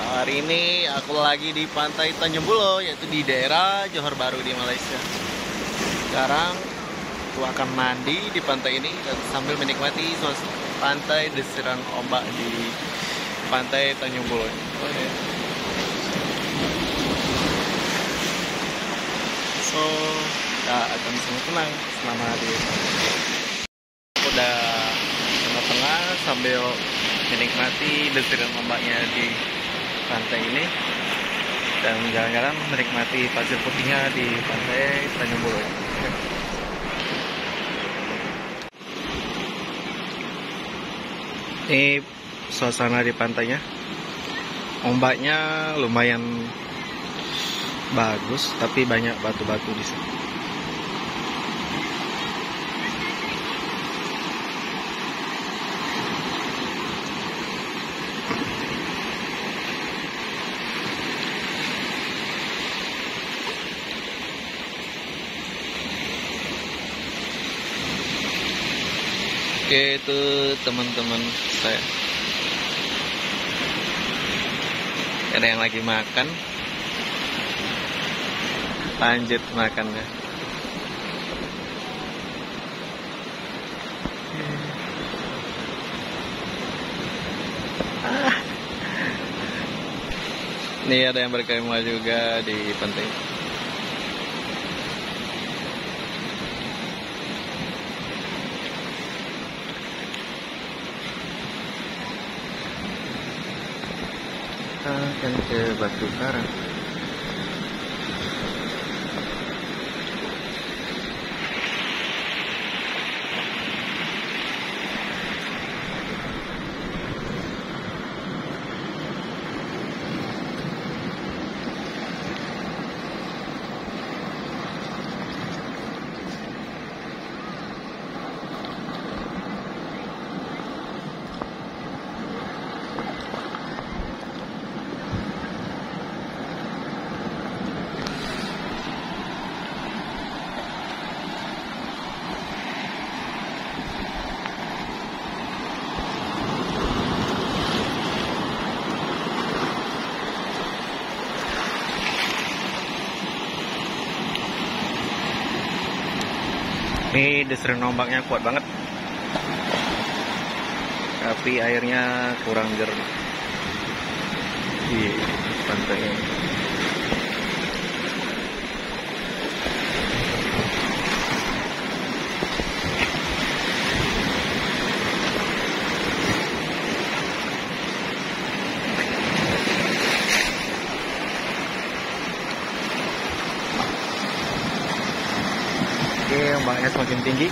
hari ini aku lagi di pantai Tanjung Bulo yaitu di daerah Johor Baru di Malaysia. Sekarang aku akan mandi di pantai ini dan sambil menikmati suasana pantai desiran ombak di pantai Tanjung Bulo. So, kita akan senang tenang selama di udah tengah-tengah sambil menikmati desiran ombaknya di pantai ini dan jalan-jalan menikmati pasir putihnya di pantai Tanjung Bulu. Ini suasana di pantainya. Ombaknya lumayan bagus, tapi banyak batu-batu di sini. Oke itu teman-teman saya. Ada yang lagi makan? Lanjut makannya. Ah. ini ada yang berkemah juga di pantai akan ke Batu Karang Ini desain ombaknya kuat banget. Tapi airnya kurang jernih. Di pantai ini. Oke, ombaknya semakin tinggi.